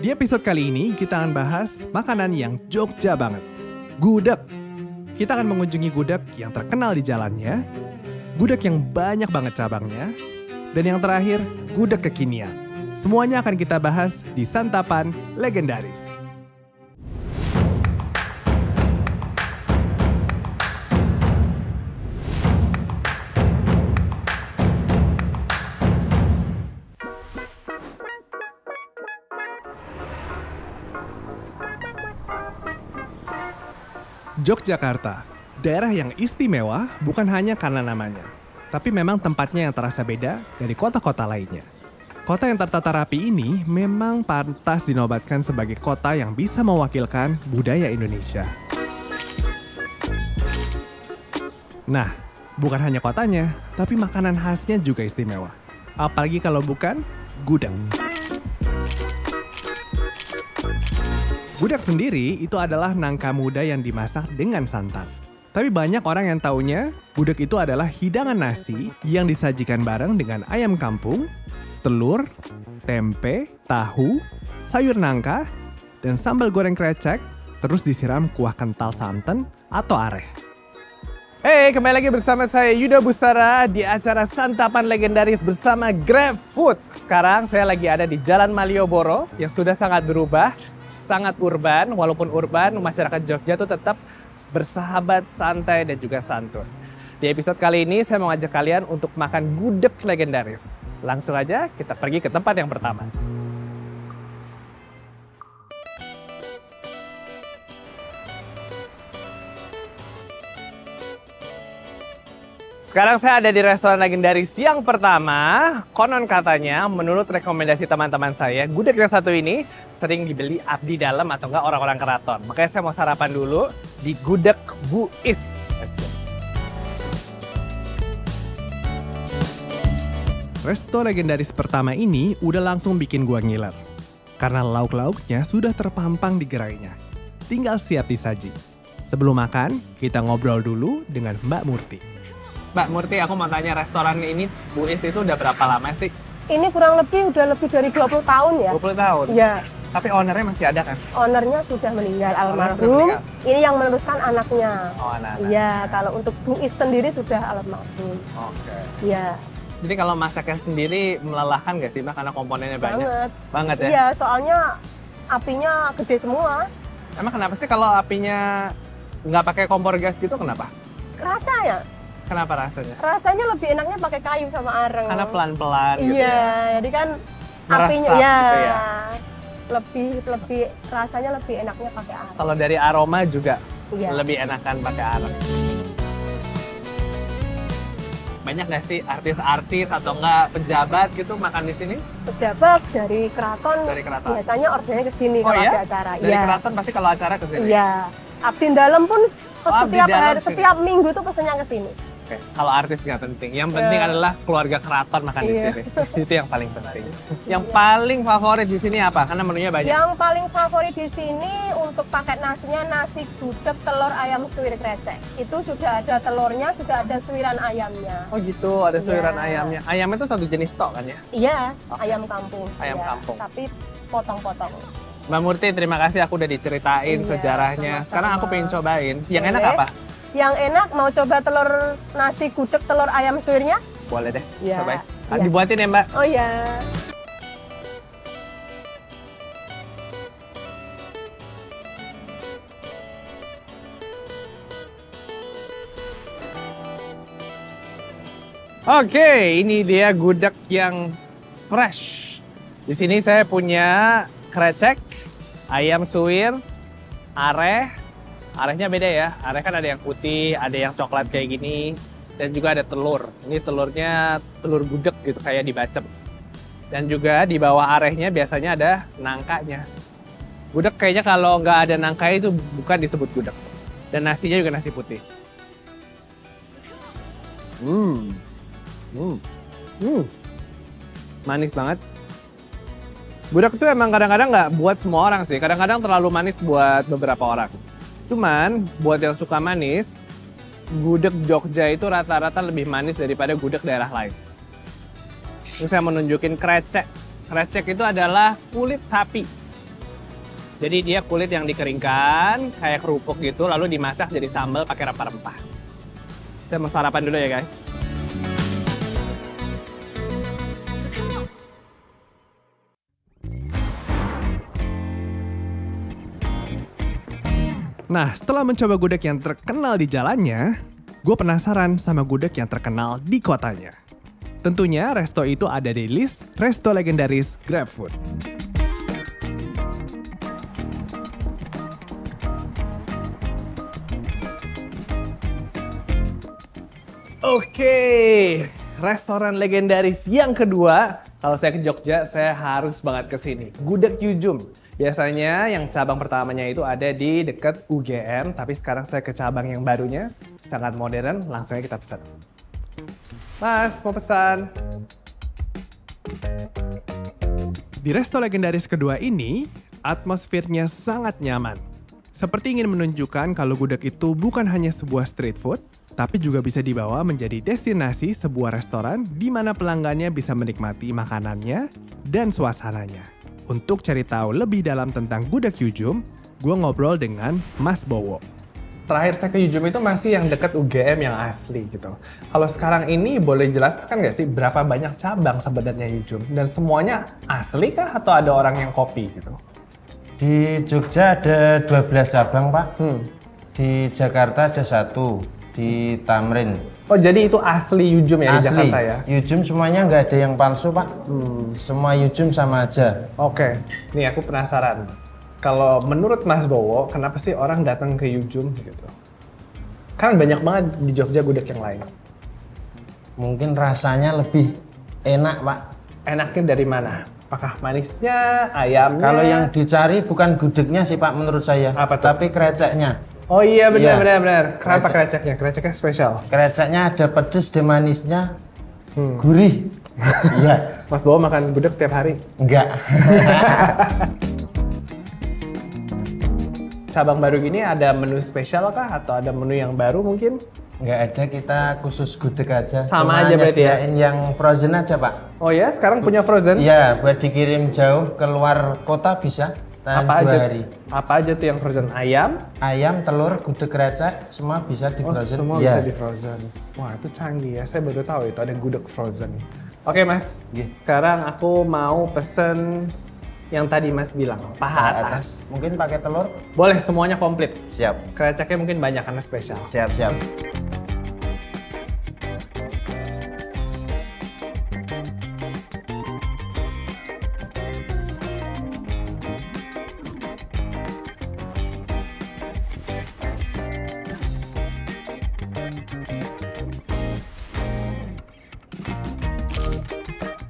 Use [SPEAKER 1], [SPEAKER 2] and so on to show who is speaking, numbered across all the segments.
[SPEAKER 1] Di episode kali ini kita akan bahas makanan yang Jogja banget. Gudeg. Kita akan mengunjungi gudeg yang terkenal di jalannya, gudeg yang banyak banget cabangnya, dan yang terakhir, gudeg kekinian. Semuanya akan kita bahas di Santapan Legendaris. Yogyakarta, daerah yang istimewa bukan hanya karena namanya, tapi memang tempatnya yang terasa beda dari kota-kota lainnya. Kota yang tertata rapi ini memang pantas dinobatkan sebagai kota yang bisa mewakilkan budaya Indonesia. Nah, bukan hanya kotanya, tapi makanan khasnya juga istimewa. Apalagi kalau bukan gudeg. Gudeg sendiri itu adalah nangka muda yang dimasak dengan santan. Tapi banyak orang yang taunya gudeg itu adalah hidangan nasi yang disajikan bareng dengan ayam kampung, telur, tempe, tahu, sayur nangka, dan sambal goreng krecek, terus disiram kuah kental santan atau areh. Hey, kembali lagi bersama saya Yuda Busara di acara Santapan Legendaris bersama Grab Food. Sekarang saya lagi ada di Jalan Malioboro yang sudah sangat berubah, sangat urban. Walaupun urban, masyarakat Jogja tuh tetap bersahabat, santai, dan juga santun. Di episode kali ini saya mau ngajak kalian untuk makan gudeg legendaris. Langsung aja kita pergi ke tempat yang pertama. Sekarang saya ada di restoran legendaris yang pertama. Konon katanya, menurut rekomendasi teman-teman saya, gudeg yang satu ini sering dibeli abdi dalam atau enggak orang-orang keraton. Makanya saya mau sarapan dulu di gudeg Bu Is. Let's go. Resto legendaris pertama ini udah langsung bikin gua ngiler. Karena lauk-lauknya sudah terpampang di gerainya. Tinggal siap disaji. Sebelum makan, kita ngobrol dulu dengan Mbak Murti. Mbak Murti, aku mau tanya restoran ini Bu Is itu udah berapa lama sih?
[SPEAKER 2] Ini kurang lebih udah lebih dari 20 tahun ya.
[SPEAKER 1] 20 tahun?
[SPEAKER 2] Ya,
[SPEAKER 1] Tapi ownernya masih ada kan?
[SPEAKER 2] ownernya sudah meninggal almarhum.
[SPEAKER 1] meninggal.
[SPEAKER 2] Ini yang meneruskan anaknya.
[SPEAKER 1] Oh, anak-anak.
[SPEAKER 2] Iya, kalau untuk Bung Is sendiri sudah almarhum.
[SPEAKER 1] Oke.
[SPEAKER 2] Iya,
[SPEAKER 1] Jadi kalau masaknya sendiri melelahkan nggak sih Mbak? Karena komponennya banyak.
[SPEAKER 2] banget.
[SPEAKER 1] Banget ya?
[SPEAKER 2] Iya, soalnya apinya gede semua.
[SPEAKER 1] Emang kenapa sih kalau apinya nggak pakai kompor gas gitu kenapa?
[SPEAKER 2] Rasa ya,
[SPEAKER 1] Kenapa rasanya?
[SPEAKER 2] rasanya lebih enaknya pakai kayu sama areng.
[SPEAKER 1] Karena pelan-pelan gitu
[SPEAKER 2] Iya,
[SPEAKER 1] ya?
[SPEAKER 2] jadi kan
[SPEAKER 1] Meresap
[SPEAKER 2] apinya ya,
[SPEAKER 1] gitu ya?
[SPEAKER 2] Lebih lebih rasanya lebih enaknya pakai areng.
[SPEAKER 1] Kalau dari aroma juga
[SPEAKER 2] Iya.
[SPEAKER 1] lebih enakan pakai arang. Banyak nggak sih artis-artis atau enggak pejabat gitu makan di sini?
[SPEAKER 2] Pejabat dari keraton,
[SPEAKER 1] Dari keraton.
[SPEAKER 2] biasanya ordernya ke sini
[SPEAKER 1] Oh
[SPEAKER 2] kalau
[SPEAKER 1] iya?
[SPEAKER 2] ada acara.
[SPEAKER 1] Dari
[SPEAKER 2] Iya.
[SPEAKER 1] keraton pasti kalau acara ke sini?
[SPEAKER 2] Iya. Abdi dalam pun
[SPEAKER 1] Oh,
[SPEAKER 2] setiap hari, setiap minggu tuh pesennya ke sini.
[SPEAKER 1] Oke, Kalau artis nggak penting. Yang penting
[SPEAKER 2] Iya.
[SPEAKER 1] adalah keluarga keraton makan di
[SPEAKER 2] Iya.
[SPEAKER 1] sini. Itu yang paling penting. Yang paling favorit di sini apa? Karena menunya banyak.
[SPEAKER 2] Yang paling favorit di sini untuk paket nasinya nasi gudeg telur ayam suwir krecek. Itu sudah ada telurnya, sudah ada suwiran ayamnya.
[SPEAKER 1] Oh gitu, ada
[SPEAKER 2] Iya.
[SPEAKER 1] ayamnya. Ayamnya itu satu jenis tok kan ya?
[SPEAKER 2] Iya,
[SPEAKER 1] Oke.
[SPEAKER 2] ayam kampung.
[SPEAKER 1] Ayam
[SPEAKER 2] Iya,
[SPEAKER 1] kampung.
[SPEAKER 2] Tapi potong-potong.
[SPEAKER 1] Mbak Murti, terima kasih aku udah diceritain
[SPEAKER 2] Iya,
[SPEAKER 1] sejarahnya.
[SPEAKER 2] sama-sama.
[SPEAKER 1] Sekarang aku pengen cobain. Yang enak
[SPEAKER 2] Boleh.
[SPEAKER 1] apa?
[SPEAKER 2] Yang enak mau coba telur nasi gudeg telur ayam suwirnya?
[SPEAKER 1] Boleh deh,
[SPEAKER 2] Iya,
[SPEAKER 1] cobain. Ah,
[SPEAKER 2] iya.
[SPEAKER 1] Dibuatin ya Mbak.
[SPEAKER 2] Oh ya.
[SPEAKER 1] Oke, ini dia gudeg yang fresh. Di sini saya punya krecek, ayam suwir, areh. Arehnya beda ya. Areh kan ada yang putih, ada yang coklat kayak gini, dan juga ada telur. Ini telurnya telur gudeg gitu kayak dibacem. Dan juga di bawah arehnya biasanya ada nangkanya. Gudeg kayaknya kalau nggak ada nangkanya itu bukan disebut gudeg. Dan nasinya juga nasi putih. Hmm. Hmm. Hmm. Manis banget. Budak tuh emang kadang-kadang nggak buat semua orang sih. Kadang-kadang terlalu manis buat beberapa orang. Cuman buat yang suka manis, gudeg Jogja itu rata-rata lebih manis daripada gudeg daerah lain. Ini saya mau nunjukin krecek. Krecek itu adalah kulit sapi Jadi dia kulit yang dikeringkan kayak kerupuk gitu lalu dimasak jadi sambal pakai rempah-rempah. Saya mau sarapan dulu ya guys. Nah, setelah mencoba gudeg yang terkenal di jalannya, gue penasaran sama gudeg yang terkenal di kotanya. Tentunya resto itu ada di list resto legendaris GrabFood. Oke, restoran legendaris yang kedua. Kalau saya ke Jogja, saya harus banget ke sini. Gudeg Yujum. Biasanya yang cabang pertamanya itu ada di dekat UGM, tapi sekarang saya ke cabang yang barunya, sangat modern, langsung aja kita pesan. Mas, mau pesan. Di resto legendaris kedua ini, atmosfernya sangat nyaman. Seperti ingin menunjukkan kalau gudeg itu bukan hanya sebuah street food, tapi juga bisa dibawa menjadi destinasi sebuah restoran di mana pelanggannya bisa menikmati makanannya dan suasananya. Untuk cari tahu lebih dalam tentang gudeg Yujum, gue ngobrol dengan Mas Bowo. Terakhir saya ke Yujum itu masih yang dekat UGM yang asli gitu. Kalau sekarang ini boleh jelaskan nggak sih berapa banyak cabang sebenarnya Yujum? Dan semuanya asli kah atau ada orang yang kopi gitu?
[SPEAKER 3] Di Jogja ada 12 cabang, Pak.
[SPEAKER 1] Hmm.
[SPEAKER 3] Di Jakarta ada satu, di Tamrin.
[SPEAKER 1] Oh jadi itu asli Yujum ya di
[SPEAKER 3] Asli.
[SPEAKER 1] Jakarta ya?
[SPEAKER 3] Yujum semuanya nggak ada yang palsu, Pak.
[SPEAKER 1] Hmm.
[SPEAKER 3] Semua Yujum sama aja.
[SPEAKER 1] Oke, nih aku penasaran. Kalau menurut Mas Bowo, kenapa sih orang datang ke Yujum gitu? Kan banyak banget di Jogja gudeg yang lain.
[SPEAKER 3] Mungkin rasanya lebih enak, Pak.
[SPEAKER 1] Enaknya dari mana? Apakah manisnya, ayamnya?
[SPEAKER 3] Kalau yang dicari bukan gudegnya sih, Pak, menurut saya.
[SPEAKER 1] Apa tuh?
[SPEAKER 3] Tapi kreceknya.
[SPEAKER 1] Oh iya benar
[SPEAKER 3] Iya.
[SPEAKER 1] benar benar. Kenapa
[SPEAKER 3] Krecek.
[SPEAKER 1] kreceknya? Kreceknya spesial.
[SPEAKER 3] Kreceknya ada pedes, ada manisnya,
[SPEAKER 1] Hmm.
[SPEAKER 3] gurih. Iya,
[SPEAKER 1] Mas Bowo makan gudeg tiap hari.
[SPEAKER 3] enggak.
[SPEAKER 1] Cabang baru gini ada menu spesial kah atau ada menu yang baru mungkin?
[SPEAKER 3] Enggak ada, kita khusus gudeg aja.
[SPEAKER 1] Sama
[SPEAKER 3] Cuma
[SPEAKER 1] aja berarti ya?
[SPEAKER 3] yang frozen aja, Pak.
[SPEAKER 1] Oh ya, sekarang punya frozen?
[SPEAKER 3] Iya, buat dikirim jauh keluar kota bisa. Tahan
[SPEAKER 1] Apa aja?
[SPEAKER 3] hari.
[SPEAKER 1] Apa aja tuh yang frozen? Ayam?
[SPEAKER 3] Ayam, telur, gudeg krecek, semua bisa di
[SPEAKER 1] Oh,
[SPEAKER 3] frozen.
[SPEAKER 1] semua
[SPEAKER 3] Iya.
[SPEAKER 1] bisa di frozen. Wah, itu canggih ya. Saya baru tahu itu ada gudeg frozen. Oke, Mas.
[SPEAKER 3] Iya.
[SPEAKER 1] Sekarang aku mau pesen yang tadi Mas bilang, paha
[SPEAKER 3] Paha
[SPEAKER 1] atas.
[SPEAKER 3] Mungkin pakai telur?
[SPEAKER 1] Boleh semuanya komplit.
[SPEAKER 3] Siap.
[SPEAKER 1] Kreceknya mungkin banyak karena spesial.
[SPEAKER 3] Siap, siap.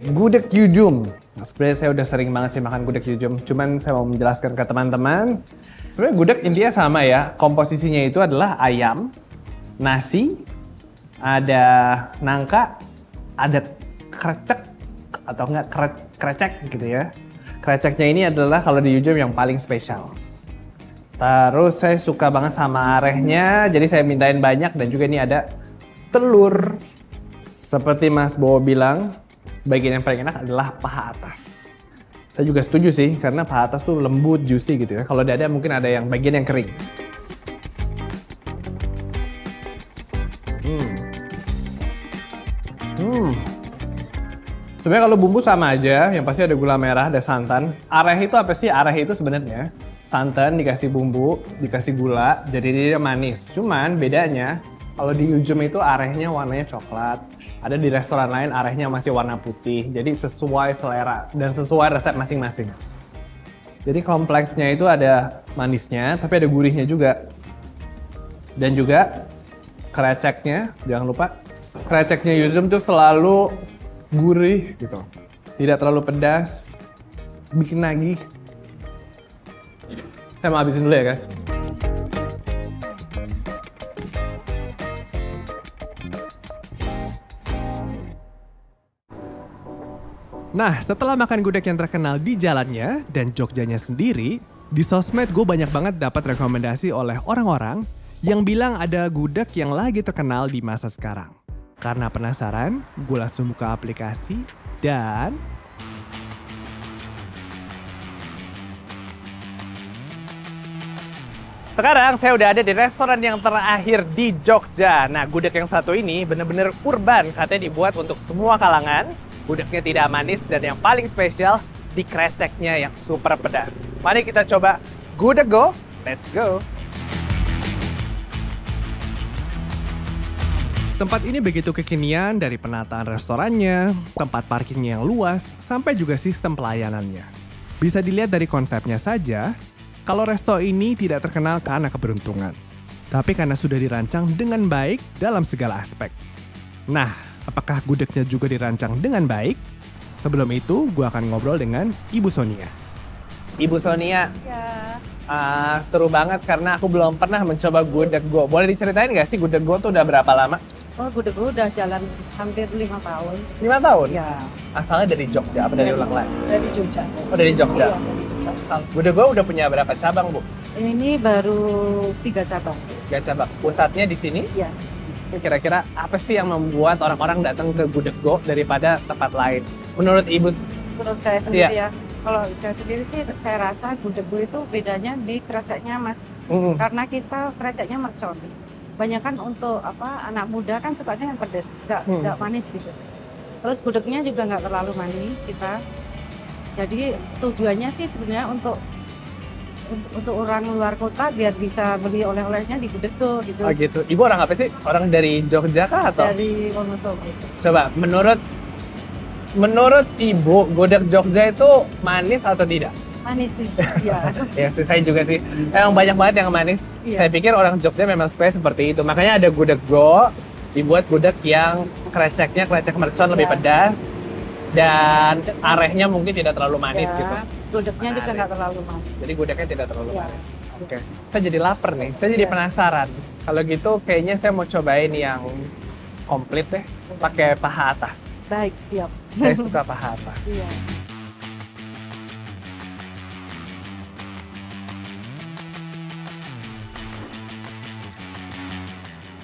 [SPEAKER 1] Gudeg Yujum. Nah, sebenarnya saya udah sering banget sih makan gudeg Yujum. Cuman saya mau menjelaskan ke teman-teman. Sebenarnya gudeg intinya sama ya. Komposisinya itu adalah ayam, nasi, ada nangka, ada krecek atau enggak kre- krecek gitu ya. Kreceknya ini adalah kalau di Yujum yang paling spesial. Terus saya suka banget sama arehnya, jadi saya mintain banyak dan juga ini ada telur. Seperti Mas Bowo bilang, bagian yang paling enak adalah paha atas. Saya juga setuju sih, karena paha atas tuh lembut, juicy gitu ya. Kalau dada mungkin ada yang bagian yang kering. Hmm. Hmm. Sebenarnya kalau bumbu sama aja, yang pasti ada gula merah, ada santan. Areh itu apa sih? Areh itu sebenarnya santan dikasih bumbu, dikasih gula, jadi dia manis. Cuman bedanya kalau di Yujum itu arehnya warnanya coklat. Ada di restoran lain arehnya masih warna putih. Jadi sesuai selera dan sesuai resep masing-masing. Jadi kompleksnya itu ada manisnya, tapi ada gurihnya juga. Dan juga kreceknya, jangan lupa kreceknya Yuzum tuh selalu gurih gitu. Tidak terlalu pedas, bikin nagih. Saya mau habisin dulu ya guys. Nah, setelah makan gudeg yang terkenal di jalannya dan Jogjanya sendiri, di sosmed gue banyak banget dapat rekomendasi oleh orang-orang yang bilang ada gudeg yang lagi terkenal di masa sekarang. Karena penasaran, gue langsung buka aplikasi dan Sekarang saya udah ada di restoran yang terakhir di Jogja. Nah, gudeg yang satu ini bener-bener urban. Katanya dibuat untuk semua kalangan. Gudegnya tidak manis dan yang paling spesial di kreceknya yang super pedas. Mari kita coba gudeg go. Let's go. Tempat ini begitu kekinian dari penataan restorannya, tempat parkirnya yang luas, sampai juga sistem pelayanannya. Bisa dilihat dari konsepnya saja, kalau resto ini tidak terkenal karena keberuntungan, tapi karena sudah dirancang dengan baik dalam segala aspek. Nah, apakah gudegnya juga dirancang dengan baik? Sebelum itu, gue akan ngobrol dengan Ibu Sonia. Ibu Sonia,
[SPEAKER 2] Ya,
[SPEAKER 1] uh, seru banget karena aku belum pernah mencoba gudeg go. Boleh diceritain nggak sih gudeg go tuh udah berapa lama?
[SPEAKER 4] Oh, gudeg gue udah jalan hampir lima tahun.
[SPEAKER 1] Lima tahun?
[SPEAKER 4] Ya,
[SPEAKER 1] Asalnya dari Jogja, apa dari ulang lain?
[SPEAKER 4] dari Jogja.
[SPEAKER 1] Oh dari Jogja.
[SPEAKER 4] Iya, dari Jogja.
[SPEAKER 1] Gudeg go udah punya berapa cabang bu?
[SPEAKER 4] Ini baru tiga cabang.
[SPEAKER 1] Gak cabang. Pusatnya di sini.
[SPEAKER 4] Ya, di sini.
[SPEAKER 1] Kira-kira apa sih yang membuat orang-orang datang ke gudeg go daripada tempat lain? Menurut ibu,
[SPEAKER 4] Menurut saya sendiri ya, kalau saya sendiri sih saya rasa gudeg gue itu bedanya di kreceknya mas.
[SPEAKER 1] mm,
[SPEAKER 4] Karena kita kreceknya mercon. Banyak kan untuk apa anak muda kan sukanya yang pedas, nggak nggak manis gitu. Terus gudegnya juga nggak terlalu manis kita. Jadi tujuannya sih sebenarnya untuk untuk, untuk orang luar kota biar bisa beli oleh-olehnya di gudeg tuh gitu.
[SPEAKER 1] oh gitu. Ibu orang apa sih? Orang dari Jogja kah atau?
[SPEAKER 4] Dari Wonosobo.
[SPEAKER 1] Coba, menurut menurut ibu gudeg Jogja itu manis atau tidak?
[SPEAKER 4] Manis sih, ya.
[SPEAKER 1] Ya sih, saya juga sih. Emang banyak banget yang manis.
[SPEAKER 4] Iya.
[SPEAKER 1] Saya pikir orang Jogja memang suka seperti itu. Makanya ada gudeg go, dibuat gudeg yang kreceknya krecek mercon lebih
[SPEAKER 4] Iya.
[SPEAKER 1] pedas dan arehnya mungkin tidak terlalu manis
[SPEAKER 4] Ya,
[SPEAKER 1] gitu.
[SPEAKER 4] Gudegnya juga nggak terlalu manis.
[SPEAKER 1] Jadi gudegnya tidak terlalu
[SPEAKER 4] Iya.
[SPEAKER 1] manis. Oke. Saya jadi lapar nih. Saya jadi
[SPEAKER 4] Iya.
[SPEAKER 1] penasaran. Kalau gitu kayaknya saya mau cobain yang komplit deh, pakai paha atas.
[SPEAKER 4] Baik, siap.
[SPEAKER 1] Saya suka paha atas.
[SPEAKER 4] Iya.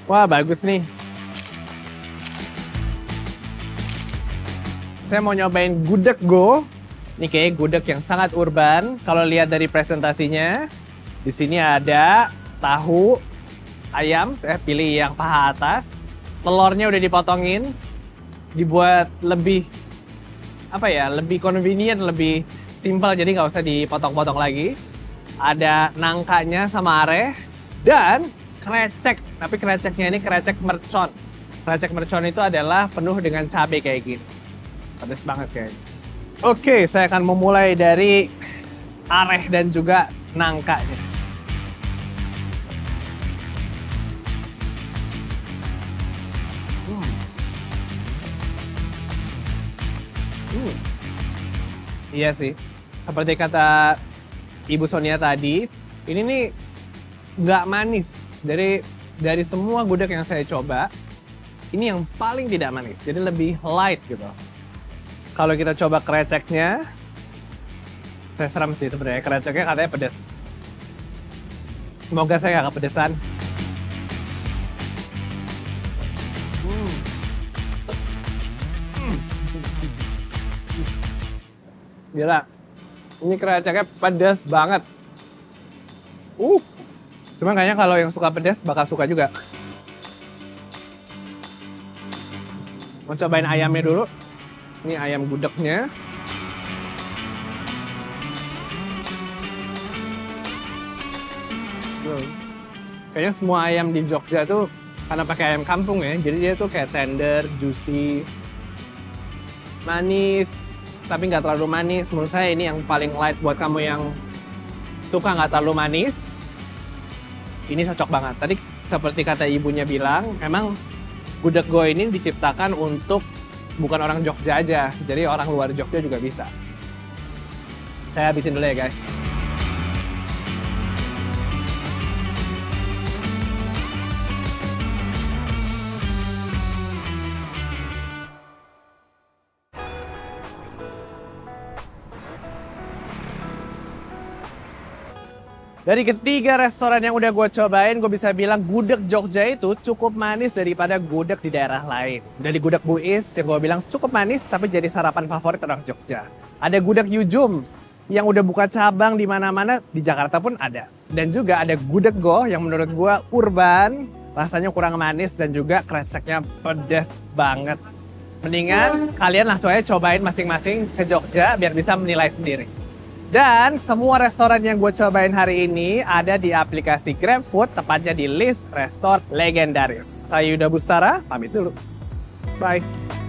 [SPEAKER 1] Wah, bagus nih. Saya mau nyobain gudeg go. Ini kayak gudeg yang sangat urban. Kalau lihat dari presentasinya, di sini ada tahu, ayam, saya pilih yang paha atas. Telurnya udah dipotongin, dibuat lebih apa ya, lebih convenient, lebih simpel jadi nggak usah dipotong-potong lagi. Ada nangkanya sama areh dan krecek, tapi kreceknya ini krecek mercon. Krecek mercon itu adalah penuh dengan cabai kayak gini. Pedas banget kayaknya. Oke, saya akan memulai dari areh dan juga nangkanya. Hmm. Hmm. Iya sih, seperti kata Ibu Sonia tadi, ini nih nggak manis. Dari dari semua gudeg yang saya coba, ini yang paling tidak manis. Jadi lebih light gitu. Kalau kita coba kreceknya, saya seram sih sebenarnya. Kreceknya katanya pedas. Semoga saya nggak kepedesan. Gila, ini kreceknya pedas banget. Uh, Cuma kayaknya kalau yang suka pedas bakal suka juga. Mau cobain ayamnya dulu. Ini ayam gudegnya. Kayaknya semua ayam di Jogja tuh karena pakai ayam kampung ya, jadi dia tuh kayak tender, juicy, manis, tapi nggak terlalu manis. Menurut saya ini yang paling light buat kamu yang suka nggak terlalu manis, ini cocok banget. Tadi seperti kata ibunya bilang, emang gudeg go ini diciptakan untuk bukan orang Jogja aja, jadi orang luar Jogja juga bisa. Saya habisin dulu ya guys. Dari ketiga restoran yang udah gue cobain, gue bisa bilang gudeg Jogja itu cukup manis daripada gudeg di daerah lain. Dari gudeg Buis yang gue bilang cukup manis tapi jadi sarapan favorit orang Jogja. Ada gudeg Yujum yang udah buka cabang di mana-mana di Jakarta pun ada. Dan juga ada gudeg go yang menurut gue urban, rasanya kurang manis dan juga kreceknya pedas banget. Mendingan kalian langsung aja cobain masing-masing ke Jogja biar bisa menilai sendiri. Dan semua restoran yang gue cobain hari ini ada di aplikasi GrabFood, tepatnya di list restoran legendaris. Saya Yuda Bustara, pamit dulu. Bye.